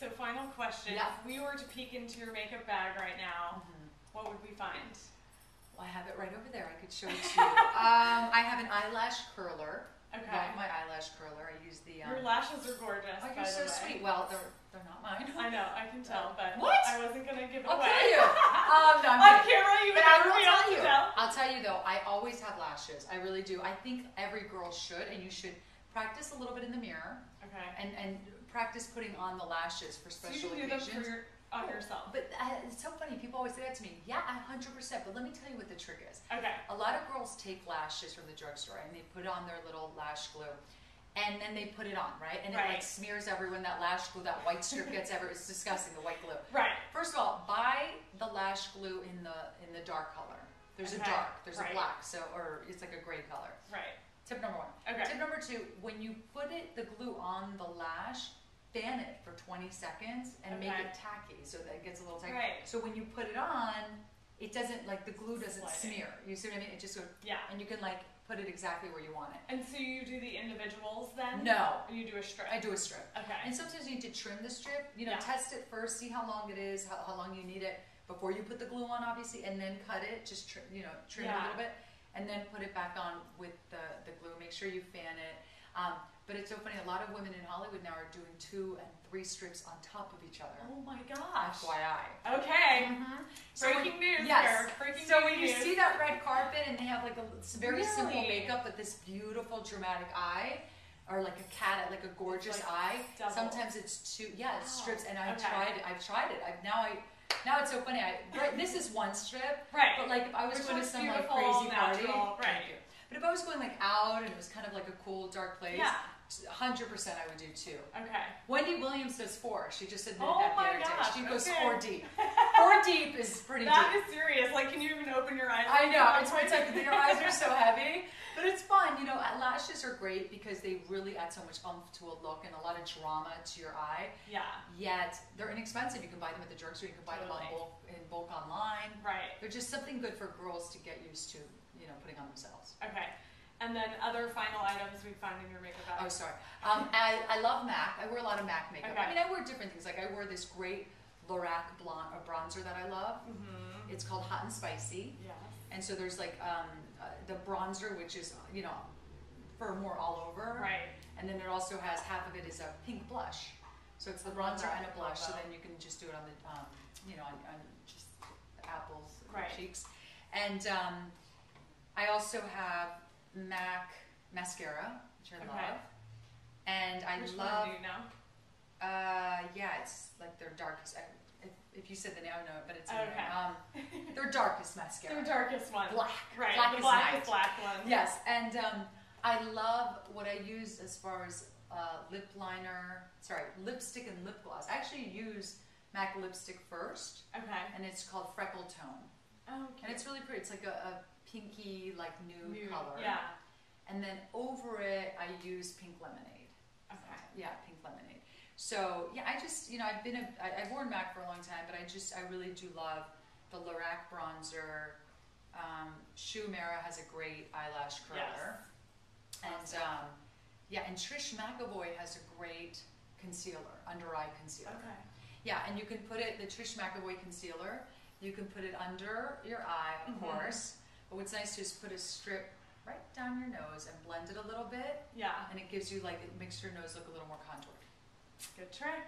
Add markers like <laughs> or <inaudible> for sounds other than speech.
so final question. Yeah. If we were to peek into your makeup bag right now, Mhm. what would we find? Well, I have it right over there. I could show it to you. <laughs> um, I have an eyelash curler. Okay. Love my eyelash curler. I use the. Um, Your lashes are gorgeous. oh, you're so sweet. Well, they're they're not mine. I know, I can tell, <laughs> but What? I wasn't gonna give it I'll away. tell you. <laughs> Um, no, I'm On kidding. camera, you But I never will tell you. tell. I'll tell you though. I always have lashes. I really do. I think every girl should, and you should practice a little bit in the mirror Okay. and and practice putting on the lashes for special So you do them occasions. for your, on yourself. But uh, it's so funny. People always say that to me. Yeah, a hundred percent. But let me tell you what the trick is. Okay. A lot of girls take lashes from the drugstore and they put on their little lash glue. And then they put it on, right? And it like smears everyone that lash glue, that white strip gets <laughs> ever it's disgusting, the white glue. Right. First of all, buy the lash glue in the in the dark color. There's Okay, a dark, there's right. a black, so or it's like a gray color. Right. Tip number one. Okay. Tip number two, when you put it the glue on the lash, fan it for 20 seconds and make it tacky so that it gets a little tacky. Right. So when you put it on, it doesn't like the glue doesn't Sliding. smear. You see what I mean? It just goes Yeah. and you can like put it exactly where you want it. And so you do the individuals then? No, And you do a strip. I do a strip. Okay. And sometimes you need to trim the strip. You know, Yeah. test it first, see how long it is, how, how long you need it before you put the glue on, obviously, and then cut it. Just trim, you know, trim it a little bit, and then put it back on with the the glue. Make sure you fan it. Um, but it's so funny. A lot of women in Hollywood now are doing two and three strips on top of each other. Oh my gosh. FYI. Okay. Mhm. So when- Breaking news yes. here. Breaking So when news. you see that red carpet and they have like a very simple makeup, but this beautiful dramatic eye, or like a cat, like a gorgeous like eye. double. Sometimes it's two, yeah, strips, and I've Okay. tried it. I've tried it. I've now I now it's so funny. I right, this is one strip, Right. but like if I was Which going to some like crazy natural, party, right. But if I was going like out and it was kind of like a cool dark place, yeah. hundred percent I would do two. Okay. Wendy Williams does four. She just admitted Oh that the my other day. gosh, She goes okay. four deep. <laughs> Four deep is pretty deep. That is serious. Like, can you even open your eyes? I know, it's why it's like your eyes are so heavy, but it's fun. You know, lashes are great because they really add so much oomph to a look and a lot of drama to your eye. Yeah. Yet they're inexpensive. You can buy them at the drugstore. You can buy them on bulk in bulk online. Right. They're just something good for girls to get used to. You know, putting on themselves. Okay. And then other final items we find in your makeup bag. Oh, sorry. Um, I, I love MAC. I wear a lot of MAC makeup. Okay. I mean, I wear different things. Like I wear this great Lorac blonde, a bronzer that I love. Mm-hmm. It's called Hot and Spicy. Yes. And so there's like um, uh, the bronzer, which is you know for more all over, Right. and then it also has half of it is a pink blush. So it's the bronzer and a blush. So then you can just do it on the um, you know on, on just the apples, Right. cheeks. And um, I also have MAC mascara, which I Okay. love. And I Which love, one do you know? uh, yeah, it's like their darkest. I, if, if you said the name, I know it, but it's Okay. Um, <laughs> their darkest mascara. Their darkest one. black. Right. Black the blackest black one. Yes, and um, I love what I use as far as uh, lip liner, sorry, lipstick and lip gloss. I actually use MAC lipstick first, Okay. and it's called Freckletone. Oh, And it's really pretty. It's like a, a pinky, like nude, Nude. color. Yeah. And then over it, I use pink lemonade. Okay. Yeah, pink lemonade. So yeah, I just you know I've been a, I, I've worn MAC for a long time, but I just I really do love the Lorac bronzer. Um, Shu Uemura has a great eyelash curler, and Awesome. um, yeah, and Trish McEvoy has a great concealer, under eye concealer. Okay. Yeah, and you can put it the Trish McEvoy concealer. You can put it under your eye, of Mhm. course. But what's nice is put a strip right down your nose and blend it a little bit, Yeah. and it gives you like it makes your nose look a little more contoured. Good trick.